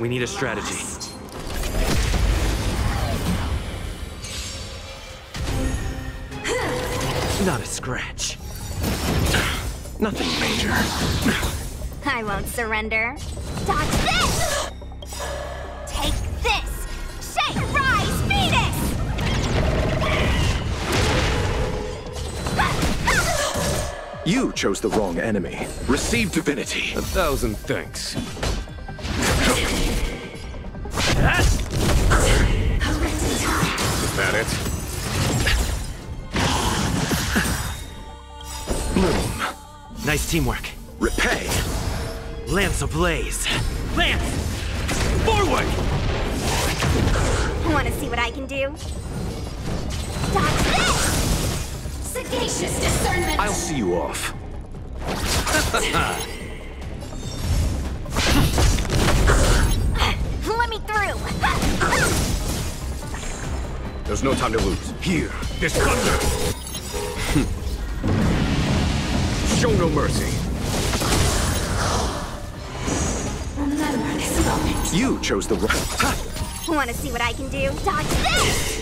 We need a strategy. Lost. Not a scratch. Nothing major. I won't surrender. Dodge this! Take this! Shake, rise, Venus! You chose the wrong enemy. Receive divinity. A thousand thanks. Nice teamwork. Repay. Lance ablaze. Lance! Forward! Want to see what I can do? Dodge this! Sagacious discernment! I'll see you off. Let me through! There's no time to lose. Here, this thunder! Show no mercy. Remember this moment. You chose the wrong. Ha! Want to see what I can do? Dodge this!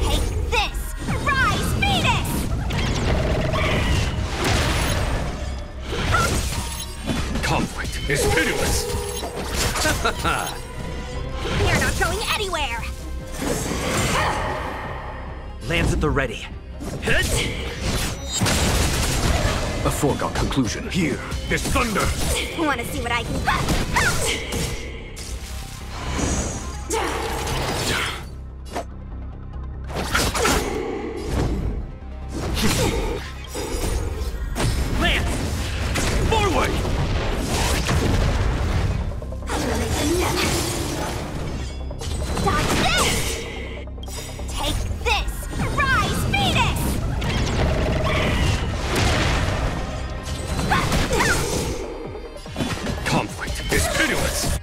Take this! Rise, Venus! Conflict is pitiless. You're not going anywhere! Lance at the ready. Hit a foregone conclusion. Here, this thunder! Want to see what I can... is pitiless.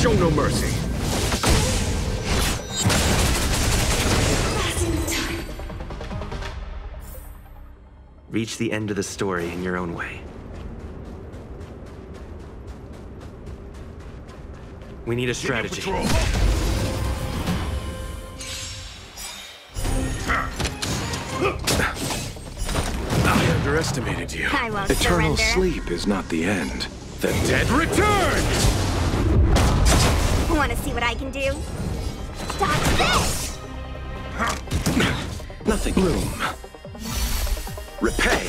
Show no mercy. Reach the end of the story in your own way. We need a strategy. Patrol. I underestimated you. I won't Eternal surrender. sleep is not the end. The Dead return! Want to see what I can do? Dodge this! Nothing. Bloom. Repay.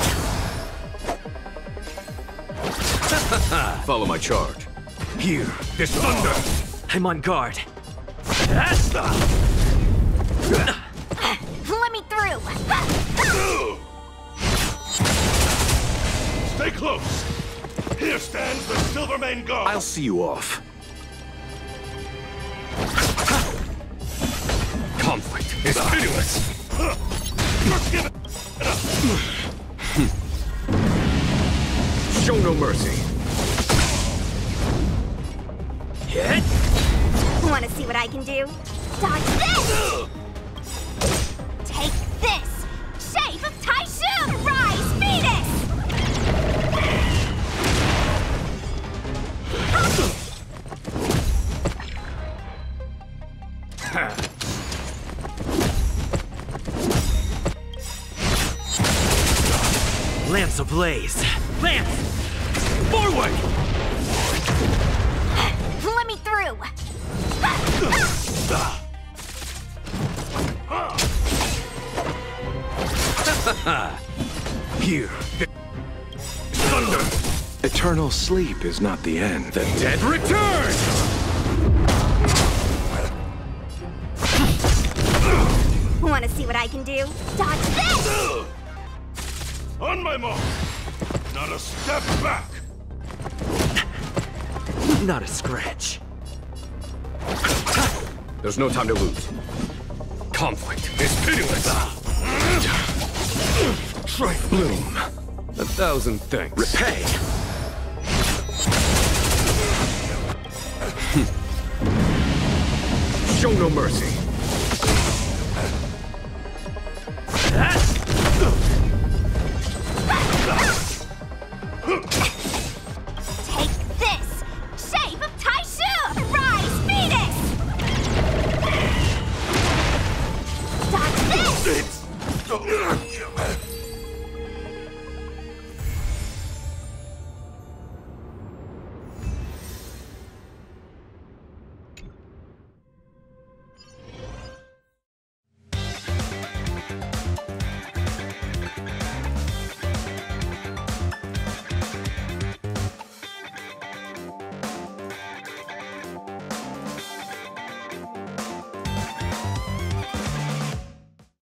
Follow my charge. Here, this thunder! I'm on guard. Let me through! Stay close. Here stands the Silvermane Guard. I'll see you off. Conflict is pitiless. Just give it. Show no mercy. Want to see what I can do? Dodge this! Lance ablaze. Lance! Forward! Let me through! Here, thunder! Eternal sleep is not the end. The Dead return! Want to see what I can do? Dodge this! On my mark. Not a step back. Not a scratch. There's no time to lose. Conflict is pitiless. Trifle. Bloom. A thousand thanks. Repay. Show no mercy. Ha!